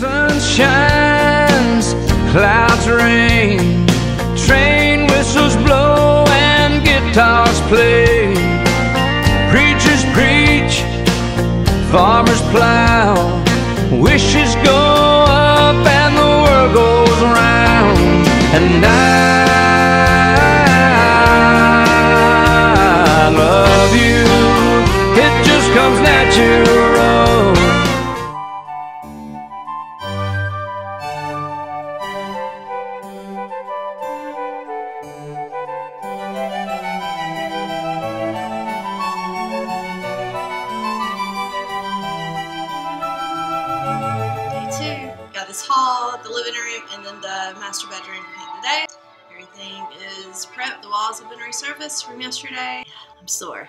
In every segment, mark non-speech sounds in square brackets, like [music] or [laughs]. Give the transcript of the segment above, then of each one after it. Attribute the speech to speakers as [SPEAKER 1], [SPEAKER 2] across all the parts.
[SPEAKER 1] Sun shines, clouds rain, train whistles blow and guitars play. Preachers preach, farmers plow, wishes go up and the world goes round. And
[SPEAKER 2] this hall, the living room, and then the master bedroom to paint today. Everything is prepped. The walls have been resurfaced from yesterday. I'm sore.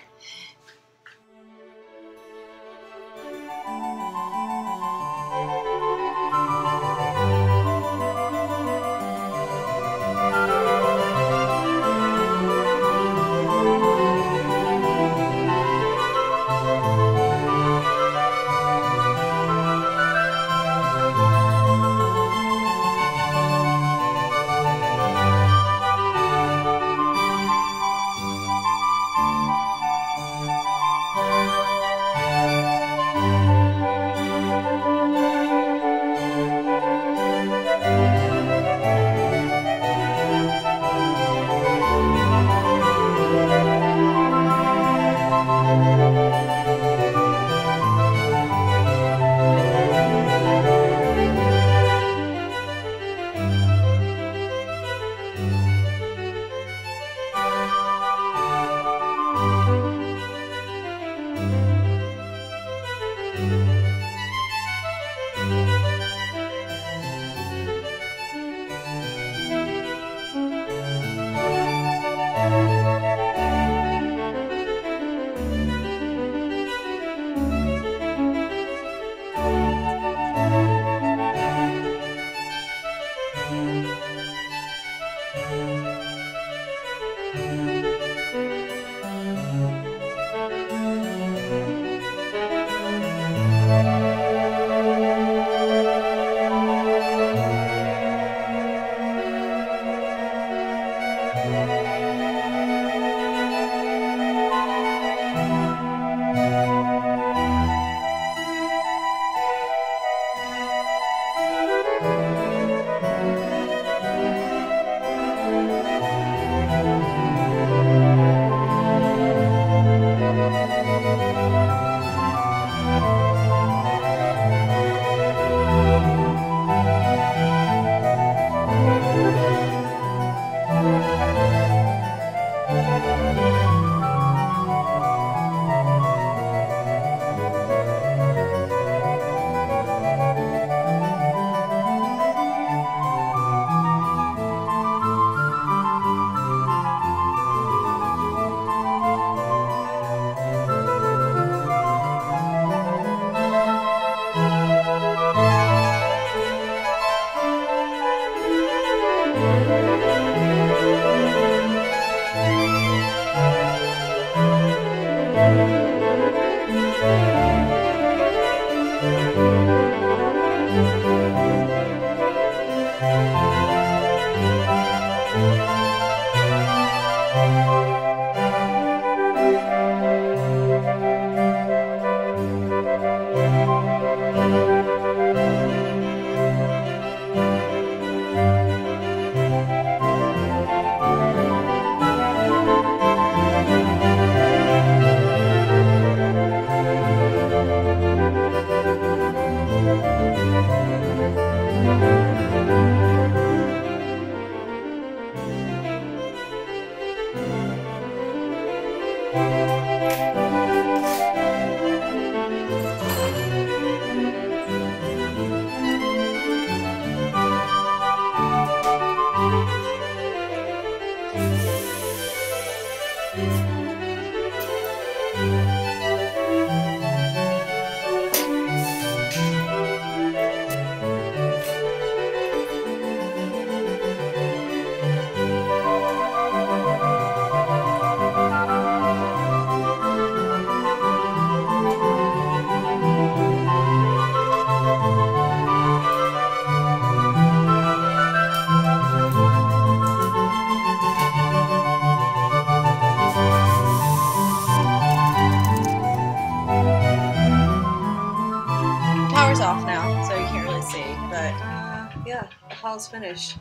[SPEAKER 2] Hall's finished.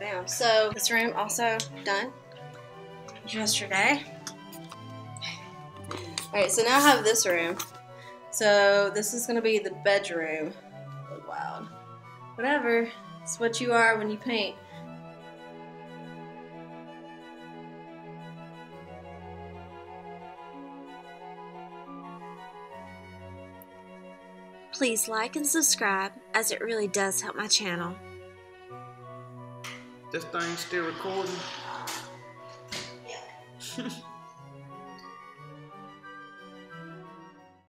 [SPEAKER 2] Bam. So this room also done yesterday. Alright, so now I have this room. So this is gonna be the bedroom. Oh, wow. Whatever. It's what you are when you paint.
[SPEAKER 3] Please like and subscribe as it really does help my channel.
[SPEAKER 4] This thing's still recording.
[SPEAKER 2] Yeah. [laughs]